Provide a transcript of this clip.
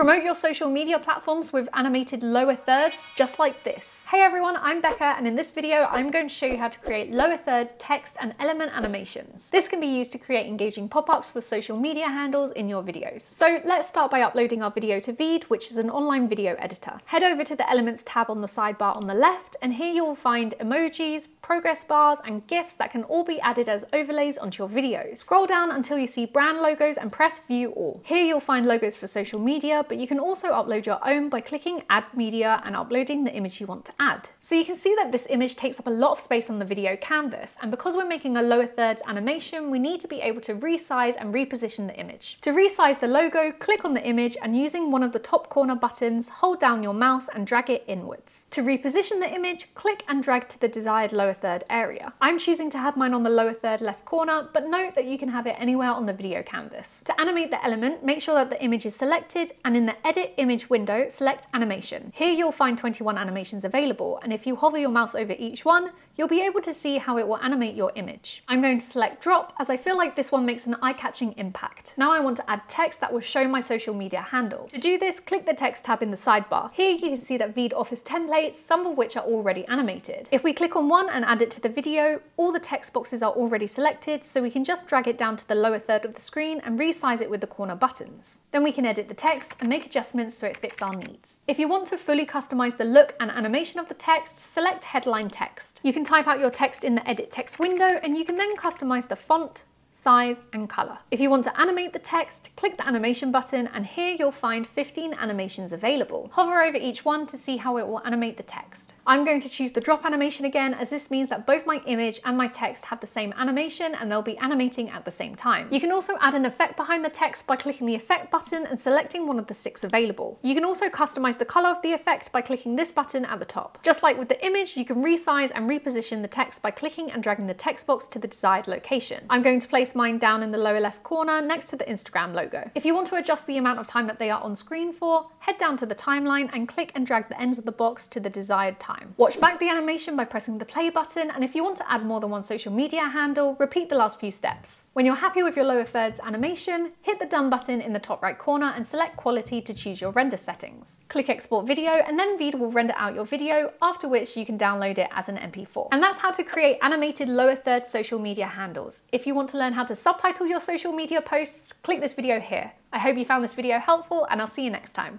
Promote your social media platforms with animated lower thirds, just like this. Hey everyone, I'm Becca, and in this video, I'm going to show you how to create lower third text and element animations. This can be used to create engaging pop-ups for social media handles in your videos. So let's start by uploading our video to Veed, which is an online video editor. Head over to the Elements tab on the sidebar on the left, and here you will find emojis, progress bars, and GIFs that can all be added as overlays onto your videos. Scroll down until you see brand logos and press View All. Here you'll find logos for social media, but you can also upload your own by clicking Add Media and uploading the image you want to add. So you can see that this image takes up a lot of space on the video canvas, and because we're making a lower thirds animation, we need to be able to resize and reposition the image. To resize the logo, click on the image and using one of the top corner buttons, hold down your mouse and drag it inwards. To reposition the image, click and drag to the desired lower third area. I'm choosing to have mine on the lower third left corner, but note that you can have it anywhere on the video canvas. To animate the element, make sure that the image is selected and in the Edit Image window, select Animation. Here you'll find 21 animations available, and if you hover your mouse over each one, you'll be able to see how it will animate your image. I'm going to select drop as I feel like this one makes an eye-catching impact. Now I want to add text that will show my social media handle. To do this, click the text tab in the sidebar. Here you can see that Veed offers templates, some of which are already animated. If we click on one and add it to the video, all the text boxes are already selected, so we can just drag it down to the lower third of the screen and resize it with the corner buttons. Then we can edit the text and make adjustments so it fits our needs. If you want to fully customize the look and animation of the text, select headline text. You can type out your text in the edit text window and you can then customize the font, size and color. If you want to animate the text, click the animation button and here you'll find 15 animations available. Hover over each one to see how it will animate the text. I'm going to choose the drop animation again as this means that both my image and my text have the same animation and they'll be animating at the same time. You can also add an effect behind the text by clicking the effect button and selecting one of the six available. You can also customize the color of the effect by clicking this button at the top. Just like with the image, you can resize and reposition the text by clicking and dragging the text box to the desired location. I'm going to place mine down in the lower left corner next to the Instagram logo. If you want to adjust the amount of time that they are on screen for, head down to the timeline and click and drag the ends of the box to the desired time time. Watch back the animation by pressing the play button, and if you want to add more than one social media handle, repeat the last few steps. When you're happy with your lower thirds animation, hit the done button in the top right corner and select quality to choose your render settings. Click export video and then Veed will render out your video, after which you can download it as an MP4. And that's how to create animated lower third social media handles. If you want to learn how to subtitle your social media posts, click this video here. I hope you found this video helpful and I'll see you next time.